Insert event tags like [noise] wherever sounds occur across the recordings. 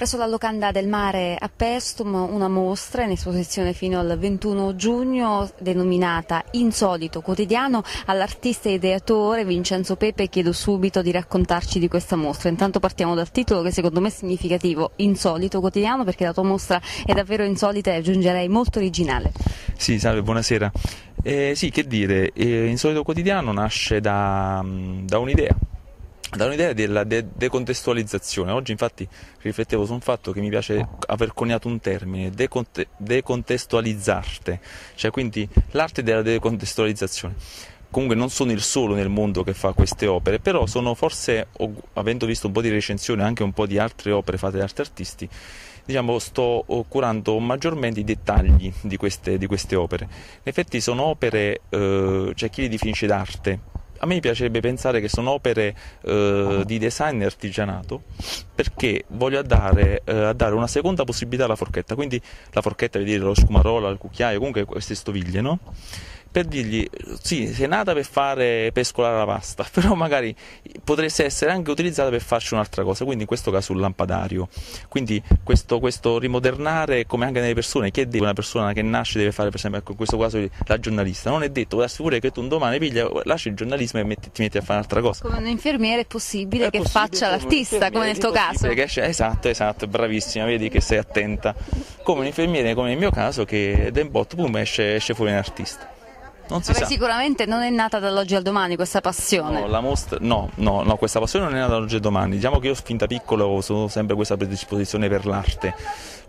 Presso la locanda del mare a Pestum una mostra in esposizione fino al 21 giugno denominata Insolito quotidiano all'artista e ideatore Vincenzo Pepe chiedo subito di raccontarci di questa mostra. Intanto partiamo dal titolo che secondo me è significativo, Insolito quotidiano perché la tua mostra è davvero insolita e aggiungerei molto originale. Sì, salve, buonasera. Eh, sì, che dire, eh, Insolito quotidiano nasce da, da un'idea da un'idea della de- decontestualizzazione. Oggi infatti riflettevo su un fatto che mi piace aver coniato un termine, deconte- decontestualizzarte, cioè quindi l'arte della decontestualizzazione. Comunque non sono il solo nel mondo che fa queste opere, però sono forse, avendo visto un po' di recensione anche un po' di altre opere fatte da altri artisti, diciamo, sto curando maggiormente i dettagli di queste, di queste opere. In effetti sono opere, eh, c'è cioè chi li definisce d'arte, a me piacerebbe pensare che sono opere eh, di design e artigianato perché voglio dare, eh, dare, una seconda possibilità alla forchetta, quindi la forchetta, vedete, lo scumarola, il cucchiaio, comunque queste stoviglie, no? Per dirgli sì, sei nata per fare per scolare la pasta, [laughs] però magari potreste essere anche utilizzata per farci un'altra cosa, quindi in questo caso un lampadario. Quindi questo, questo rimodernare come anche nelle persone, che deve una persona che nasce deve fare per esempio ecco, in questo caso la giornalista, non è detto, vuoi assicurare che tu un domani piglia, lasci il giornalismo e metti, ti metti a fare un'altra cosa. Come un infermiere è possibile è che possibile, faccia l'artista, come nel tuo caso. Esce, esatto, esatto, bravissima, vedi che sei attenta. Come un infermiere, come nel mio caso, che da un botto pum, esce, esce fuori un artista. Non si Vabbè, sa. Sicuramente non è nata dall'oggi al domani questa passione. No, mostra... no, no, no, questa passione non è nata dall'oggi al domani. Diciamo che io fin da piccolo ho sempre questa predisposizione per l'arte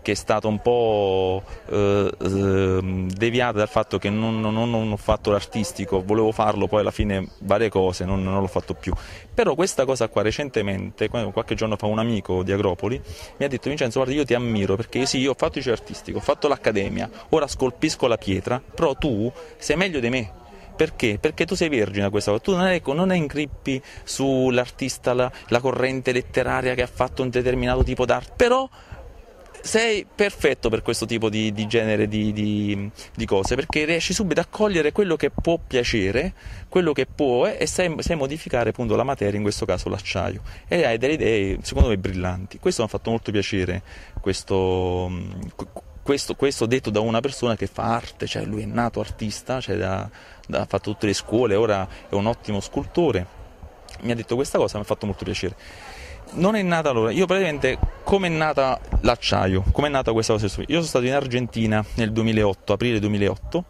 che è stata un po' eh, ehm, deviata dal fatto che non, non, non, ho fatto l'artistico, volevo farlo, poi alla fine varie cose, non, non l'ho fatto più. Però questa cosa qua recentemente, qualche giorno fa un amico di Agropoli mi ha detto Vincenzo guarda io ti ammiro perché sì io ho fatto il liceo artistico, ho fatto l'accademia, ora scolpisco la pietra, però tu sei meglio di me, perché? Perché tu sei vergine a questa cosa, tu non, è, non ingrippi sull'artista, la, la, corrente letteraria che ha fatto un determinato tipo d'arte, però sei perfetto per questo tipo di, di genere di, di, di, cose perché riesci subito a cogliere quello che può piacere, quello che può eh, e sai, sai, modificare appunto la materia, in questo caso l'acciaio e hai delle idee secondo me brillanti. Questo mi ha fatto molto piacere, questo, questo, questo detto da una persona che fa arte, cioè lui è nato artista, cioè da, da, ha fatto tutte le scuole, ora è un ottimo scultore. Mi ha detto questa cosa, mi ha fatto molto piacere non è nata allora, io praticamente come è nata l'acciaio, come è nata questa cosa? Io sono stato in Argentina nel 2008, aprile 2008,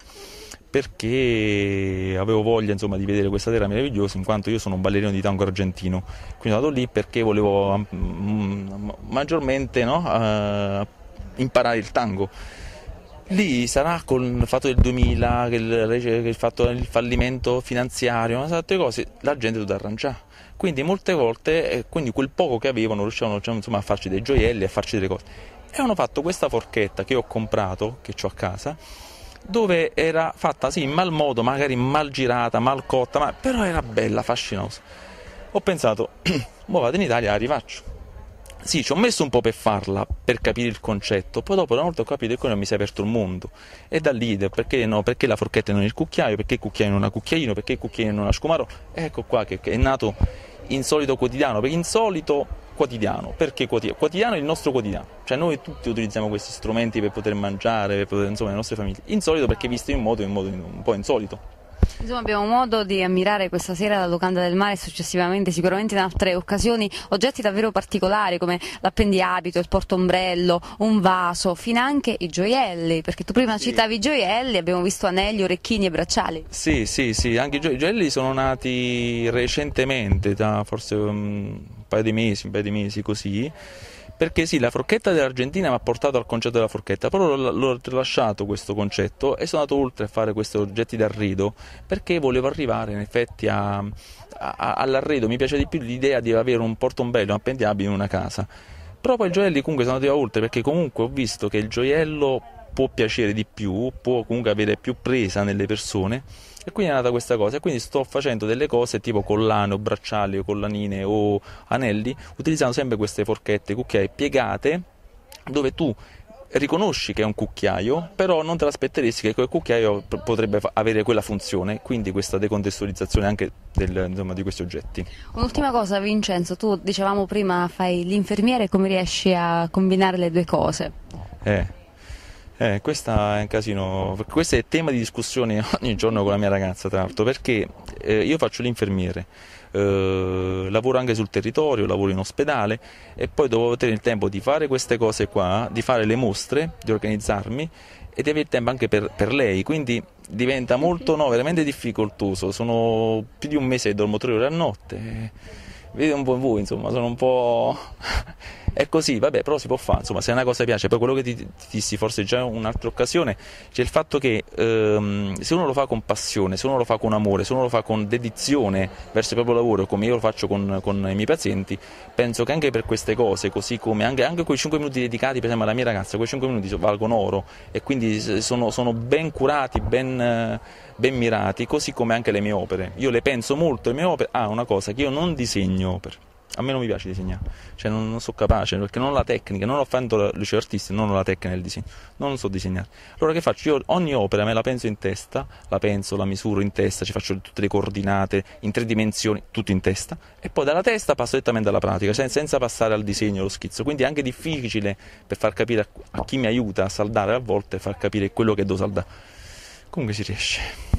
perché avevo voglia insomma, di vedere questa terra meravigliosa, in quanto io sono un ballerino di tango argentino, quindi sono andato lì perché volevo mm, maggiormente no, uh, imparare il tango. Lì sarà con il fatto del 2000, che il, fatto del fallimento finanziario, ma tante cose, la gente deve arrangiare quindi molte volte eh, quindi quel poco che avevano riuscivano insomma, a farci dei gioielli, a farci delle cose. E hanno fatto questa forchetta che ho comprato, che ho a casa, dove era fatta sì in mal modo, magari mal girata, mal cotta, ma però era bella, fascinosa. Ho pensato, [clears throat] mo vado in Italia, la rifaccio. Sì, ci ho messo un po' per farla, per capire il concetto, poi dopo una volta ho capito che mi si è aperto il mondo. E da lì, perché, no, perché la forchetta non è il cucchiaio, perché il cucchiaio non ha cucchiaino, perché il cucchiaio non ha scumaro. Ecco qua che, che è nato insolito quotidiano, perché insolito quotidiano, perché quotidiano? Quotidiano è il nostro quotidiano, cioè noi tutti utilizziamo questi strumenti per poter mangiare, per poter, insomma, le nostre famiglie. Insolito perché visto in modo, in modo un po' insolito. Insomma, abbiamo modo di ammirare questa sera la locanda del mare e successivamente, sicuramente in altre occasioni, oggetti davvero particolari come l'appendiabito, il portombrello, un vaso, fino anche i gioielli, perché tu prima sì. citavi i gioielli, abbiamo visto anelli, orecchini e bracciali. Sì, sì, sì, anche i gioielli sono nati recentemente, da forse un paio di mesi, un paio di mesi così perché sì, la forchetta dell'Argentina mi ha portato al concetto della forchetta, però l'ho, l'ho lasciato questo concetto e sono andato oltre a fare questi oggetti d'arredo perché volevo arrivare in effetti a, a, all'arredo, mi piace di più l'idea di avere un portombello appendiabile in una casa. Però poi i gioielli comunque sono andati oltre perché comunque ho visto che il gioiello può piacere di più, può comunque avere più presa nelle persone e quindi è nata questa cosa e quindi sto facendo delle cose tipo collane o bracciali o collanine o anelli utilizzando sempre queste forchette cucchiai piegate dove tu riconosci che è un cucchiaio, però non te l'aspetteresti che quel cucchiaio potrebbe avere quella funzione, quindi questa decontestualizzazione anche del, insomma, di questi oggetti. Un'ultima cosa Vincenzo, tu dicevamo prima fai l'infermiere, come riesci a combinare le due cose? Eh. Eh, questo è un casino, questo è tema di discussione [laughs] ogni giorno con la mia ragazza, tra l'altro, perché eh, io faccio l'infermiere, eh, lavoro anche sul territorio, lavoro in ospedale e poi devo avere il tempo di fare queste cose qua, di fare le mostre, di organizzarmi e di avere tempo anche per, per lei, quindi diventa molto, no, veramente difficoltoso, sono più di un mese che dormo tre ore a notte, vedete un po' voi, insomma, sono un po' [laughs] è così, vabbè, però si può fare, insomma, se una cosa piace, poi quello che ti, dissi forse già un'altra occasione, c'è il fatto che ehm, se uno lo fa con passione, se uno lo fa con amore, se uno lo fa con dedizione verso il proprio lavoro, come io lo faccio con, con i miei pazienti, penso che anche per queste cose, così come anche, anche quei 5 minuti dedicati, per esempio alla mia ragazza, quei 5 minuti valgono oro e quindi sono, sono ben curati, ben, ben mirati, così come anche le mie opere. Io le penso molto, le mie opere, ah, una cosa, che io non disegno opere a me non mi piace disegnare, cioè non, non sono capace perché non ho la tecnica, non ho fatto il liceo artistico, non ho la tecnica del disegno, non so disegnare. Allora che faccio? Io ogni opera me la penso in testa, la penso, la misuro in testa, ci faccio tutte le coordinate in tre dimensioni, tutto in testa, e poi dalla testa passo direttamente alla pratica, cioè senza passare al disegno, allo schizzo. Quindi è anche difficile per far capire a chi mi aiuta a saldare a volte, far capire quello che devo saldare. Comunque si riesce.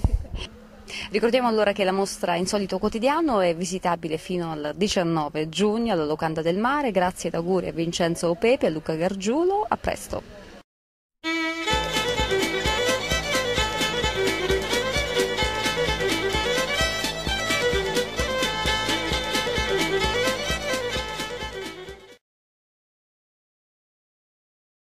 Ricordiamo allora che la mostra Insolito Quotidiano è visitabile fino al 19 giugno alla Locanda del Mare. Grazie ed auguri a Vincenzo Pepe e a Luca Gargiulo. A presto.